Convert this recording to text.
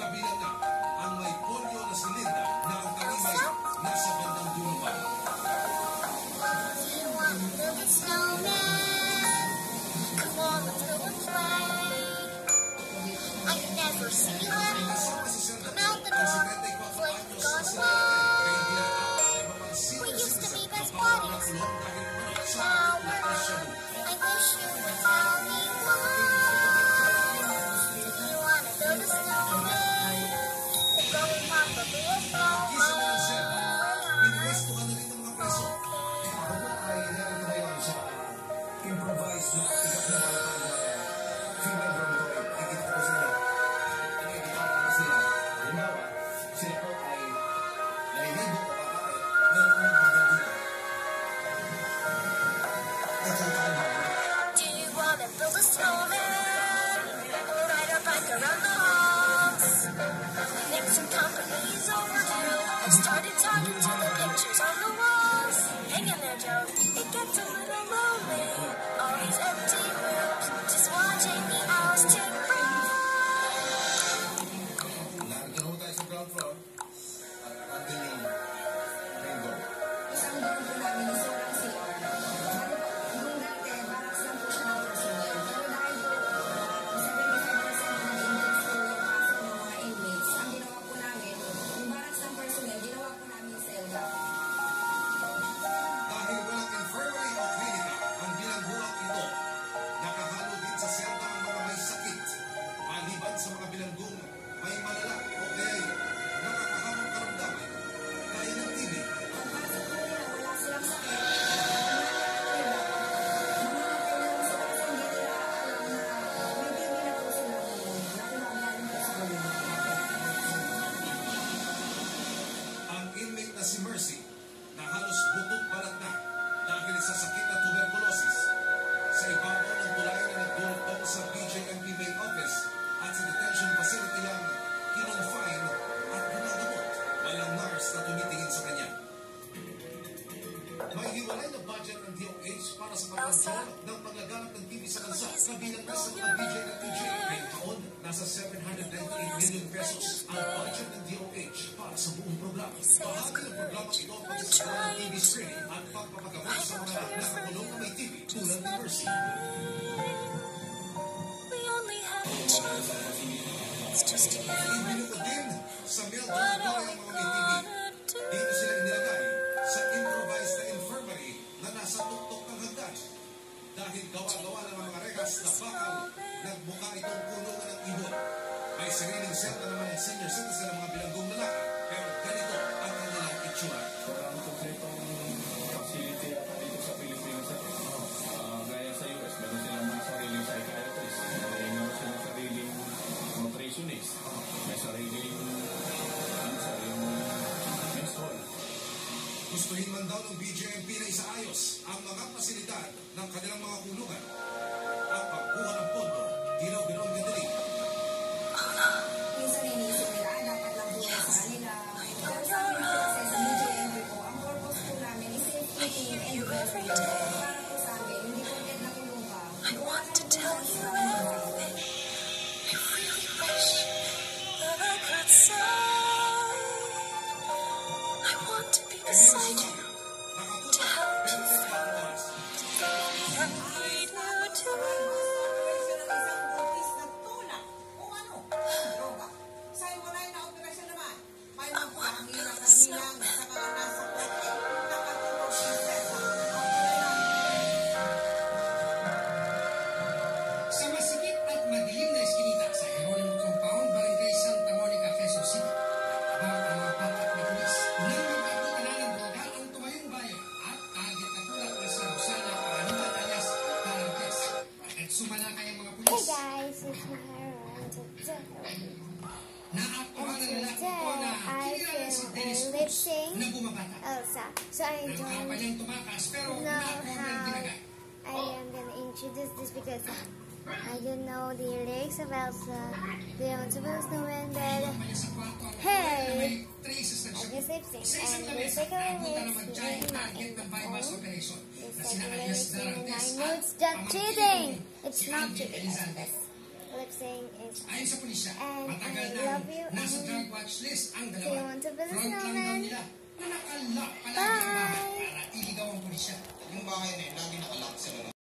kabilang ang may polio na silinda na ang kalimay nasa bandang dulo pa. I never see you. God's. laganap ng TV sa kansa, kabilang na sa pagbibigay ng PJ. Ngayong taon, nasa 798 million pesos ang budget ng DOH para sa buong programa. Bahagi ng programa ito TV screening at pagpapagamot sa mga nakakulong na may TV tulad Mercy. Sa mga dahil gawa-gawa ng mga regas na bakal nagbuka itong puno ng ibon. May sariling selta ng mga senior citizen ng mga bilanggong lalaki, pero ganito ang kanilang itsura. Parang kompletong facility ata dito sa Pilipinas uh, gaya sa US, meron silang mga sariling psychiatrist, meron silang sariling nutritionist, may sariling ano, Gustuhin man daw ng BJMP na isaayos ang mga pasilidad ng kanilang mga kulungan. lip sync Elsa. So I don't know how I am gonna introduce this because I don't know the lyrics of Elsa, They aren't but hey, I oh, just lip sync. And the second lyrics being the cheating. It's not cheating. lip saying is Ayon sa pulisya, And matagal I nasa and drug watch list ang dalawa. you want to be the snowman? na nakalock para iligaw ang pulisya. Yung bahay na yun, lagi nakalock sila.